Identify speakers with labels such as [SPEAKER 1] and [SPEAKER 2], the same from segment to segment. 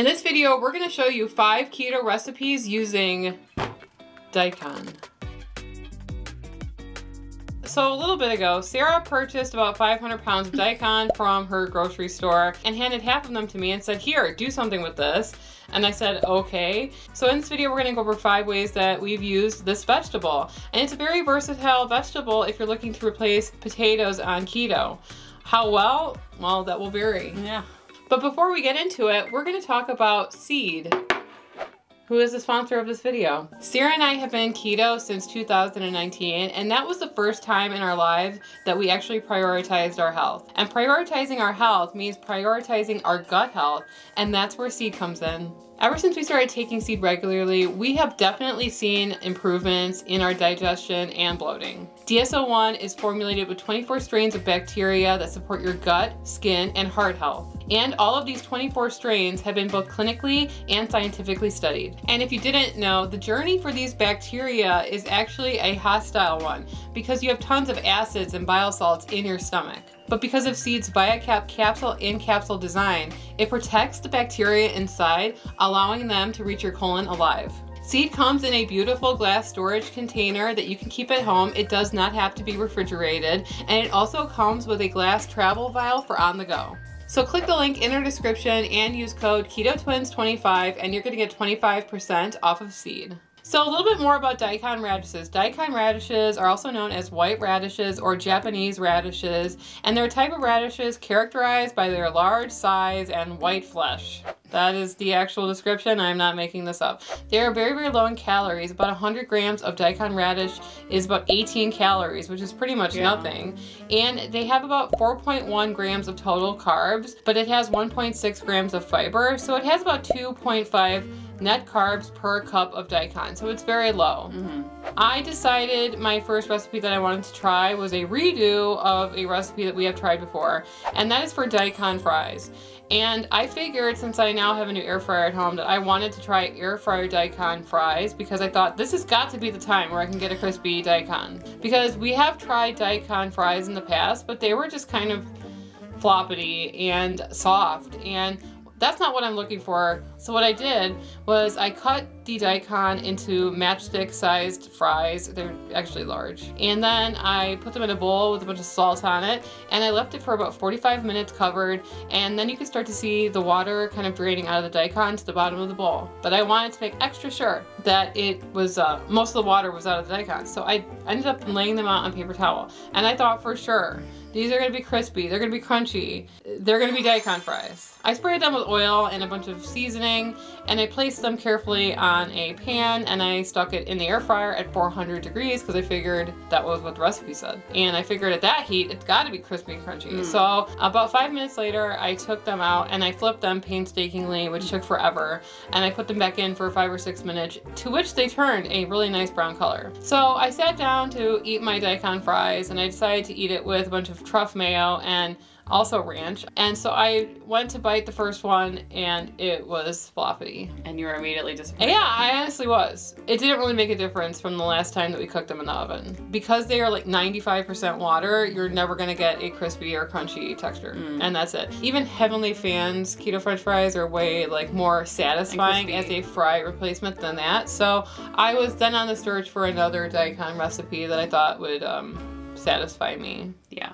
[SPEAKER 1] In this video, we're gonna show you five keto recipes using daikon. So a little bit ago, Sarah purchased about 500 pounds of daikon from her grocery store and handed half of them to me and said, here, do something with this. And I said, okay. So in this video, we're gonna go over five ways that we've used this vegetable. And it's a very versatile vegetable if you're looking to replace potatoes on keto. How well? Well, that will vary.
[SPEAKER 2] Yeah.
[SPEAKER 1] But before we get into it, we're gonna talk about seed who is the sponsor of this video. Sarah and I have been keto since 2019, and that was the first time in our lives that we actually prioritized our health. And prioritizing our health means prioritizing our gut health, and that's where seed comes in. Ever since we started taking seed regularly, we have definitely seen improvements in our digestion and bloating. DS-01 is formulated with 24 strains of bacteria that support your gut, skin, and heart health. And all of these 24 strains have been both clinically and scientifically studied. And if you didn't know, the journey for these bacteria is actually a hostile one because you have tons of acids and bile salts in your stomach. But because of seed's ViaCap capsule in capsule design, it protects the bacteria inside, allowing them to reach your colon alive. Seed comes in a beautiful glass storage container that you can keep at home. It does not have to be refrigerated. And it also comes with a glass travel vial for on the go. So click the link in our description and use code KETOTWINS25 and you're gonna get 25% off of seed. So a little bit more about daikon radishes. Daikon radishes are also known as white radishes or Japanese radishes, and they're a type of radishes characterized by their large size and white flesh. That is the actual description. I'm not making this up. They are very, very low in calories. About 100 grams of daikon radish is about 18 calories, which is pretty much yeah. nothing. And they have about 4.1 grams of total carbs, but it has 1.6 grams of fiber. So it has about 2.5 net carbs per cup of daikon, so it's very low. Mm -hmm. I decided my first recipe that I wanted to try was a redo of a recipe that we have tried before, and that is for daikon fries. And I figured since I now have a new air fryer at home that I wanted to try air fryer daikon fries because I thought this has got to be the time where I can get a crispy daikon. Because we have tried daikon fries in the past, but they were just kind of floppity and soft. And that's not what I'm looking for. So what I did was I cut the daikon into matchstick sized fries. They're actually large. And then I put them in a bowl with a bunch of salt on it and I left it for about 45 minutes covered and then you can start to see the water kind of draining out of the daikon to the bottom of the bowl. But I wanted to make extra sure that it was, uh, most of the water was out of the daikon. So I ended up laying them out on paper towel and I thought for sure these are gonna be crispy, they're gonna be crunchy, they're gonna be daikon fries. I sprayed them with oil and a bunch of seasoning and I placed them carefully on a pan and I stuck it in the air fryer at 400 degrees because I figured that was what the recipe said. And I figured at that heat, it's gotta be crispy and crunchy. Mm. So about five minutes later, I took them out and I flipped them painstakingly, which took forever. And I put them back in for five or six minutes, to which they turned a really nice brown color. So I sat down to eat my daikon fries and I decided to eat it with a bunch of truff mayo and also ranch. And so I went to bite the first one and it was floppy.
[SPEAKER 2] And you were immediately disappointed.
[SPEAKER 1] Yeah, I honestly was. It didn't really make a difference from the last time that we cooked them in the oven. Because they are like 95% water, you're never gonna get a crispy or crunchy texture. Mm. And that's it. Even Heavenly Fan's keto french fries are way like more satisfying as a fry replacement than that. So I was then on the search for another daikon recipe that I thought would um, satisfy me.
[SPEAKER 2] Yeah.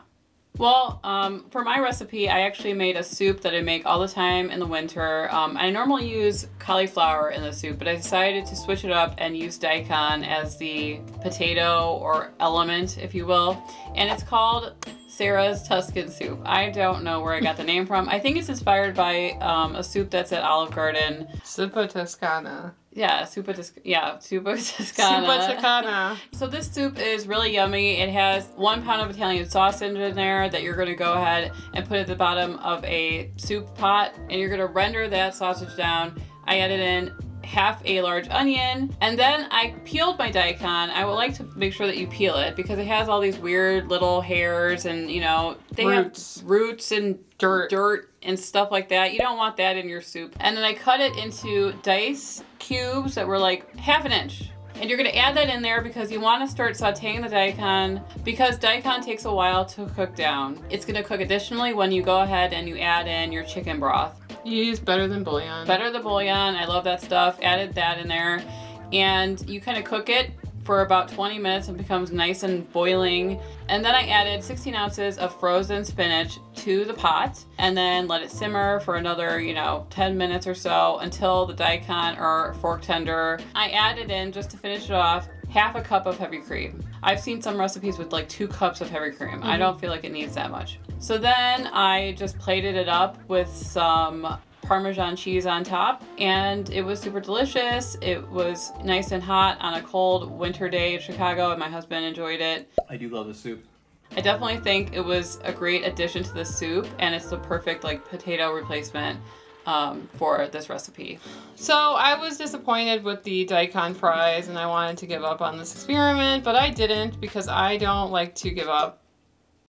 [SPEAKER 2] Well, um, for my recipe, I actually made a soup that I make all the time in the winter. Um, I normally use cauliflower in the soup, but I decided to switch it up and use daikon as the potato or element, if you will. And it's called Sarah's Tuscan Soup. I don't know where I got the name from. I think it's inspired by um, a soup that's at Olive Garden.
[SPEAKER 1] Zuppa Toscana.
[SPEAKER 2] Yeah, Toscana. Yeah, Zuppa Toscana.
[SPEAKER 1] Zuppa Toscana.
[SPEAKER 2] So this soup is really yummy. It has one pound of Italian sausage in there that you're going to go ahead and put at the bottom of a soup pot. And you're going to render that sausage down. I added in half a large onion, and then I peeled my daikon. I would like to make sure that you peel it because it has all these weird little hairs and, you know,
[SPEAKER 1] they roots.
[SPEAKER 2] have roots and dirt. dirt and stuff like that. You don't want that in your soup. And then I cut it into dice cubes that were like half an inch. And you're gonna add that in there because you wanna start sauteing the daikon because daikon takes a while to cook down. It's gonna cook additionally when you go ahead and you add in your chicken broth.
[SPEAKER 1] Use better than bouillon.
[SPEAKER 2] Better than bouillon. I love that stuff. Added that in there. And you kind of cook it for about 20 minutes and becomes nice and boiling. And then I added 16 ounces of frozen spinach to the pot and then let it simmer for another, you know, 10 minutes or so until the daikon or fork tender. I added in, just to finish it off, half a cup of heavy cream. I've seen some recipes with like two cups of heavy cream. Mm-hmm. I don't feel like it needs that much. So then I just plated it up with some Parmesan cheese on top, and it was super delicious. It was nice and hot on a cold winter day in Chicago, and my husband enjoyed it.
[SPEAKER 3] I do love the soup.
[SPEAKER 2] I definitely think it was a great addition to the soup, and it's the perfect like potato replacement um, for this recipe.
[SPEAKER 1] So I was disappointed with the daikon fries, and I wanted to give up on this experiment, but I didn't because I don't like to give up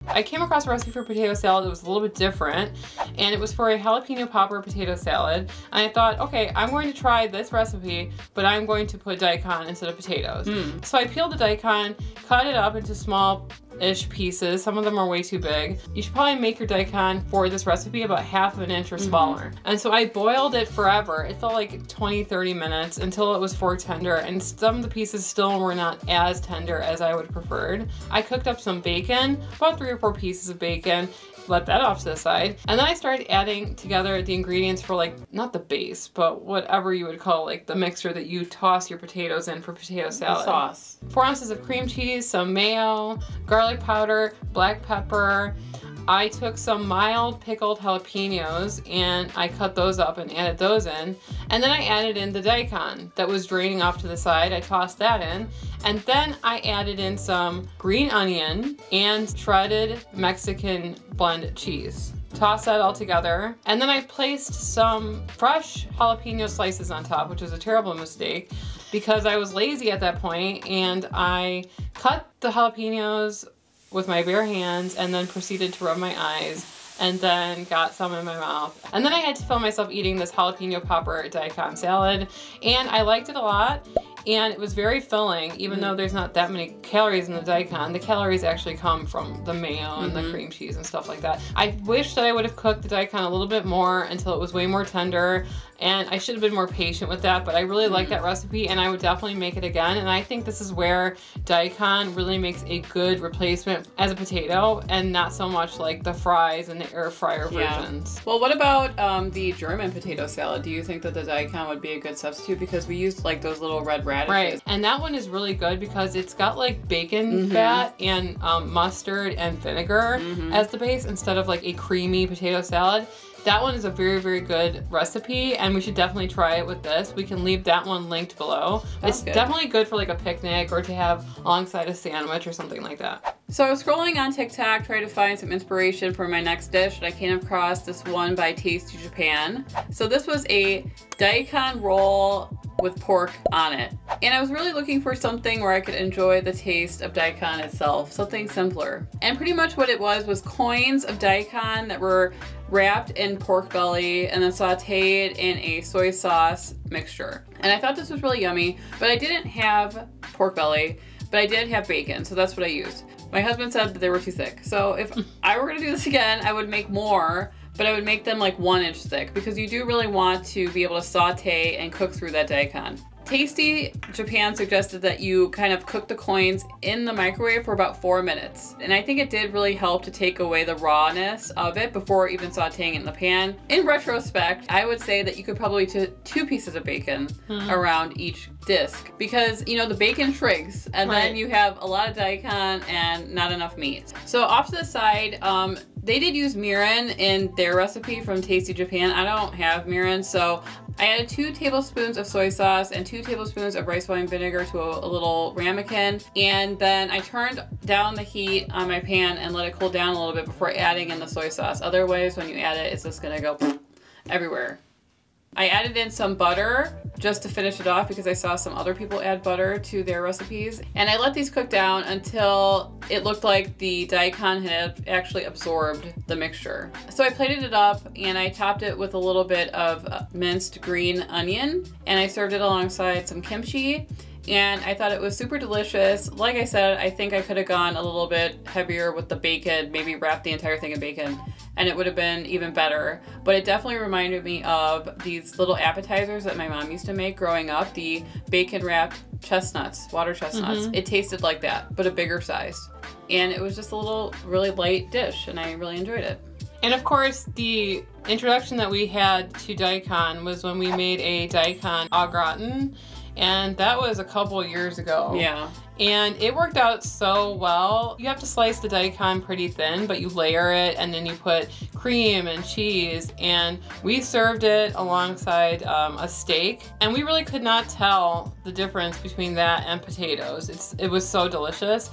[SPEAKER 1] I came across a recipe for potato salad that was a little bit different and it was for a jalapeno popper potato salad and I thought okay I'm going to try this recipe but I'm going to put daikon instead of potatoes. Mm. So I peeled the daikon, cut it up into small ish pieces. Some of them are way too big. You should probably make your daikon for this recipe about half of an inch or mm-hmm. smaller. Mm -hmm. And so I boiled it forever. It felt like 20, 30 minutes until it was fork tender and some of the pieces still were not as tender as I would have preferred. I cooked up some bacon, about three or four pieces of bacon, let that off to the side. And then I started adding together the ingredients for like, not the base, but whatever you would call like the mixture that you toss your potatoes in for potato salad.
[SPEAKER 2] The sauce.
[SPEAKER 1] Four ounces of cream cheese, some mayo, garlic powder, black pepper, I took some mild pickled jalapenos and I cut those up and added those in. And then I added in the daikon that was draining off to the side. I tossed that in. And then I added in some green onion and shredded Mexican blend cheese. Toss that all together. And then I placed some fresh jalapeno slices on top, which was a terrible mistake because I was lazy at that point and I cut the jalapenos with my bare hands and then proceeded to rub my eyes and then got some in my mouth. And then I had to film myself eating this jalapeno popper daikon salad and I liked it a lot and it was very filling even mm. though there's not that many calories in the daikon the calories actually come from the mayo mm-hmm. and the mm-hmm. cream cheese and stuff like that i wish that i would have cooked the daikon a little bit more until it was way more tender and I should have been more patient with that, but I really mm. like that recipe and I would definitely make it again. And I think this is where daikon really makes a good replacement as a potato and not so much like the fries and the air fryer yeah. versions.
[SPEAKER 2] Well, what about um, the German potato salad? Do you think that the daikon would be a good substitute? Because we used like those little red radishes. Right,
[SPEAKER 1] and that one is really good because it's got like bacon mm -hmm. fat and um, mustard and vinegar mm -hmm. as the base instead of like a creamy potato salad. That one is a very, very good recipe and we should definitely try it with this. We can leave that one linked below. That's it's good. definitely good for like a picnic or to have alongside a sandwich or something like that.
[SPEAKER 2] So I was scrolling on TikTok trying to find some inspiration for my next dish and I came across this one by Tasty Japan. So this was a daikon roll with pork on it. And I was really looking for something where I could enjoy the taste of daikon itself, something simpler. And pretty much what it was was coins of daikon that were wrapped in pork belly and then sauteed in a soy sauce mixture. And I thought this was really yummy, but I didn't have pork belly, but I did have bacon, so that's what I used. My husband said that they were too thick. So if I were gonna do this again, I would make more but I would make them like one inch thick because you do really want to be able to saute and cook through that daikon. Tasty Japan suggested that you kind of cook the coins in the microwave for about four minutes. And I think it did really help to take away the rawness of it before even sauteing it in the pan. In retrospect, I would say that you could probably put two pieces of bacon hmm. around each disc because, you know, the bacon shrinks and right. then you have a lot of daikon and not enough meat. So off to the side, um, they did use mirin in their recipe from Tasty Japan. I don't have mirin, so I added two tablespoons of soy sauce and two tablespoons of rice wine vinegar to a, a, little ramekin. And then I turned down the heat on my pan and let it cool down a little bit before adding in the soy sauce. Otherwise, when you add it, it's just gonna go everywhere. I added in some butter just to finish it off because I saw some other people add butter to their recipes. And I let these cook down until it looked like the daikon had actually absorbed the mixture. So I plated it up and I topped it with a little bit of minced green onion and I served it alongside some kimchi and I thought it was super delicious. Like I said, I think I could have gone a little bit heavier with the bacon, maybe wrap the entire thing in bacon and it would have been even better. But it definitely reminded me of these little appetizers that my mom used to make growing up, the bacon wrapped chestnuts, water chestnuts.
[SPEAKER 1] Mhm.
[SPEAKER 2] It tasted like that, but a bigger size. And it was just a little really light dish and I really enjoyed it.
[SPEAKER 1] And of course, the introduction that we had to daikon was when we made a daikon au gratin, and that was a couple years ago.
[SPEAKER 2] Yeah.
[SPEAKER 1] And it worked out so well. You have to slice the daikon pretty thin, but you layer it and then you put cream and cheese. And we served it alongside um, a steak. And we really could not tell the difference between that and potatoes. It's, it was so delicious.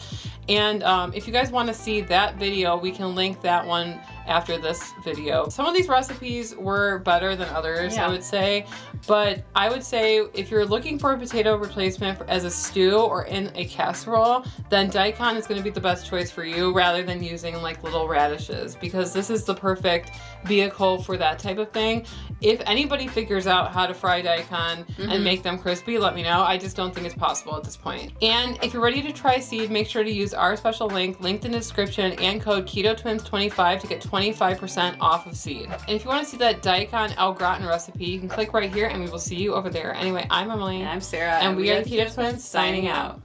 [SPEAKER 1] And um, if you guys want to see that video, we can link that one after this video. Some of these recipes were better than others,
[SPEAKER 2] Yeah.
[SPEAKER 1] I would say. But I would say if you're looking for a potato replacement as a stew or in a casserole, then daikon is going to be the best choice for you rather than using like little radishes because this is the perfect vehicle for that type of thing. If anybody figures out how to fry daikon
[SPEAKER 2] Mhm.
[SPEAKER 1] and make them crispy, let me know. I just don't think it's possible at this point. And if you're ready to try seed, make sure to use our special link linked in the description and code KETOTWINS25 to get 25% off of seed. And if you want to see that daikon au gratin recipe, you can click right here and we will see you over there. Anyway, I'm Emily.
[SPEAKER 2] And I'm Sarah.
[SPEAKER 1] And we are the Keto Twins signing out.